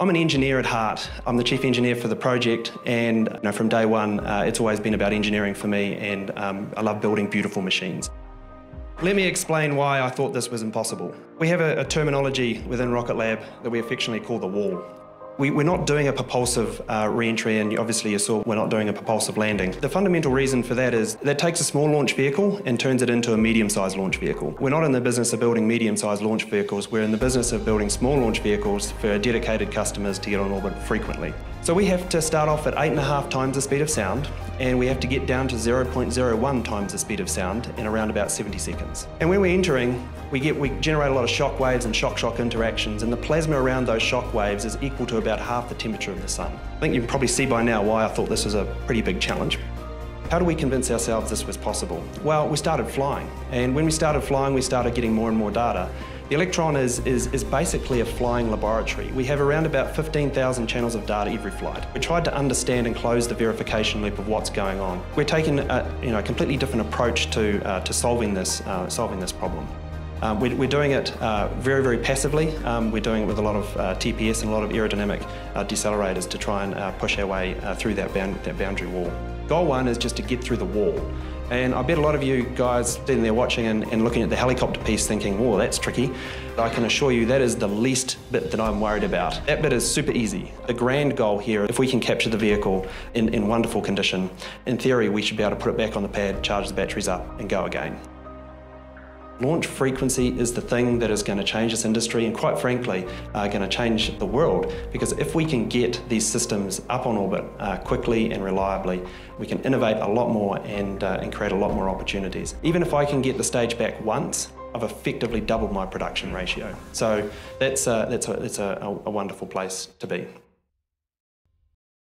I'm an engineer at heart. I'm the chief engineer for the project, and you know, from day one, uh, it's always been about engineering for me, and um, I love building beautiful machines. Let me explain why I thought this was impossible. We have a, a terminology within Rocket Lab that we affectionately call the wall. We, are not doing a propulsive uh, re-entry and obviously you saw we're not doing a propulsive landing. The fundamental reason for that is that takes a small launch vehicle and turns it into a medium-sized launch vehicle. We're not in the business of building medium-sized launch vehicles, we're in the business of building small launch vehicles for dedicated customers to get on orbit frequently. So we have to start off at eight and a half times the speed of sound, and we have to get down to 0.01 times the speed of sound in around about 70 seconds. And when we're entering, we get we generate a lot of shock waves and shock-shock interactions, and the plasma around those shock waves is equal to about half the temperature of the sun. I think you can probably see by now why I thought this was a pretty big challenge. How do we convince ourselves this was possible? Well, we started flying, and when we started flying, we started getting more and more data. The Electron is, is, is basically a flying laboratory. We have around about 15,000 channels of data every flight. We tried to understand and close the verification loop of what's going on. We're taking a you know, completely different approach to, uh, to solving, this, uh, solving this problem. Um, we're, we're, doing it uh, very, very passively. Um, we're doing it with a lot of uh, TPS and a lot of aerodynamic uh, decelerators to try and uh, push our way uh, through that, that boundary wall. Goal one is just to get through the wall. And I bet a lot of you guys sitting there watching and, and looking at the helicopter piece thinking, whoa, that's tricky. I can assure you that is the least bit that I'm worried about. That bit is super easy. The grand goal here, if we can capture the vehicle in, in wonderful condition, in theory, we should be able to put it back on the pad, charge the batteries up, and go again. Launch frequency is the thing that is going to change this industry and quite frankly uh, going to change the world because if we can get these systems up on orbit uh, quickly and reliably we can innovate a lot more and, uh, and create a lot more opportunities. Even if I can get the stage back once I've effectively doubled my production ratio. So that's, that's, a, that's a, a wonderful place to be.